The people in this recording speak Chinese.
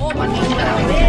我把你们。